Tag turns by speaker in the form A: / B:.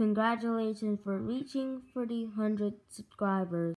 A: Congratulations for reaching 300 subscribers.